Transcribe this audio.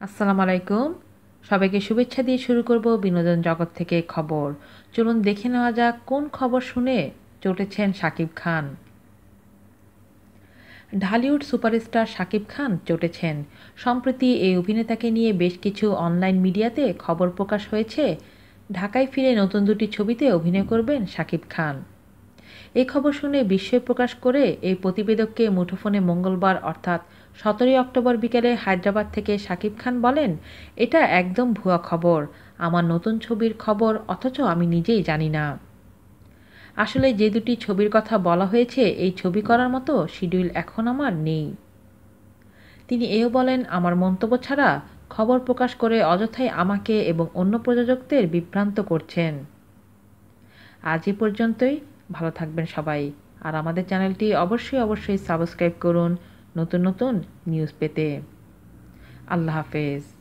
আসসালামু আলাইকুম। সবাইকে শুভেচ্ছা দিয়ে শুরু করব বিনোদন জগৎ থেকে খবর। চলুন দেখে নেওয়া যাক কোন খবর শুনে চটেছেন শাকিব খান। ঢালিউড সুপারস্টার শাকিব খান চটেছেন। সম্প্রতি এই অভিনেতাকে নিয়ে বেশ কিছু অনলাইন মিডিয়াতে খবর প্রকাশ হয়েছে। ঢাকায় ফিরে নতুন দুটি ছবিতে অভিনয় করবেন শাকিব খান। এই খবর শুনে বিস্ময় প্রকাশ করে এই প্রতিবেদককে মুঠোফোনে মঙ্গলবার, অর্থাৎ সতেরোই অক্টোবর বিকেলে হায়দ্রাবাদ থেকে শাকিব খান বলেন, এটা একদম ভুয়া খবর। আমার নতুন ছবির খবর, অথচ আমি নিজেই জানি না। আসলে যে দুটি ছবির কথা বলা হয়েছে, এই ছবি করার মতো শিডিউল এখন আমার নেই। তিনি এও বলেন, আমার মন্তব্য ছাড়া খবর প্রকাশ করে অযথাই আমাকে এবং অন্য প্রযোজকদের বিভ্রান্ত করছেন। আজ এ পর্যন্তই। ভালো থাকবেন সবাই। আর আমাদের চ্যানেলটি অবশ্যই অবশ্যই সাবস্ক্রাইব করুন নতুন নতুন নিউজ পেতে। আল্লাহ হাফেজ।